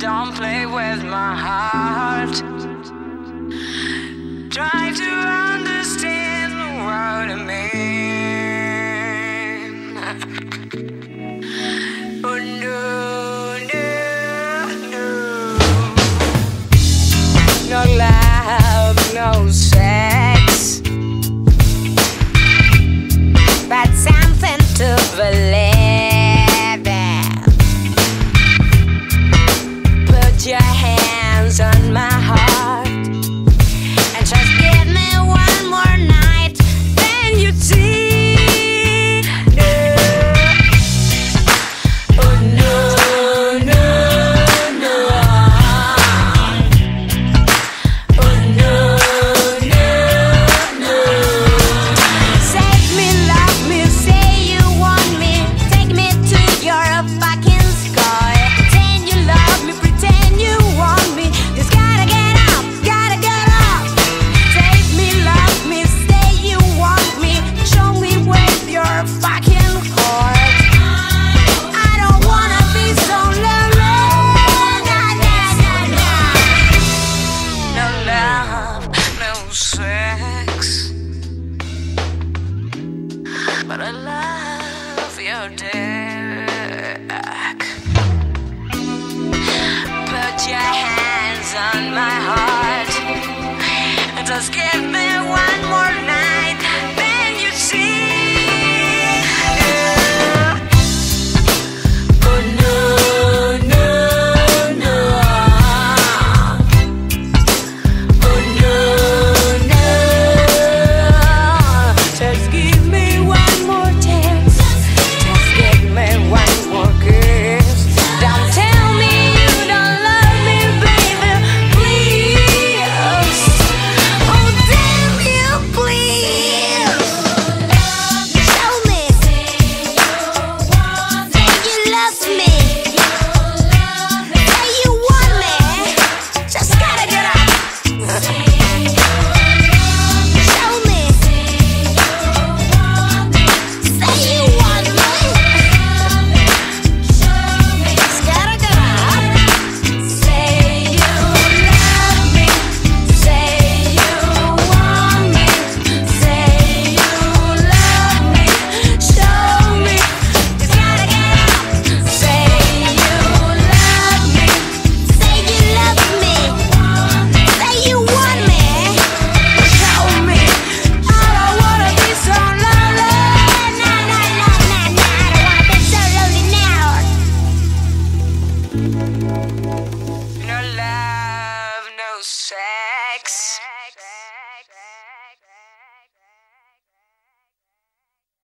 Don't play with my heart. Try to. sex. But I love your dick. Put your hands on my heart. Just give me one more night, then you see. sex. sex. sex.